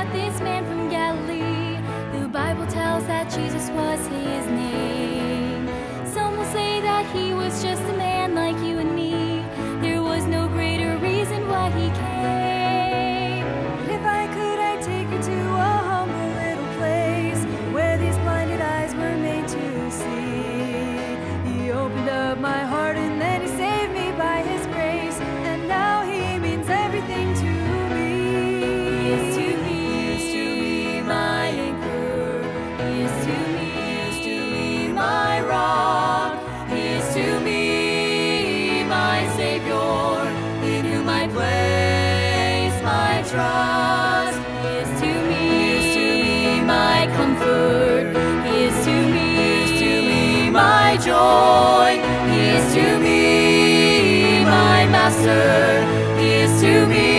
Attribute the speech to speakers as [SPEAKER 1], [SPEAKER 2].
[SPEAKER 1] about this man
[SPEAKER 2] from Galilee. The Bible tells that Jesus was his name. Some will say that
[SPEAKER 1] he
[SPEAKER 2] was just a man. Savior, in whom I place my trust.
[SPEAKER 1] Is to me,
[SPEAKER 2] is to me my comfort.
[SPEAKER 1] Is to me,
[SPEAKER 2] is to me my joy. He is to me my master. He is to me.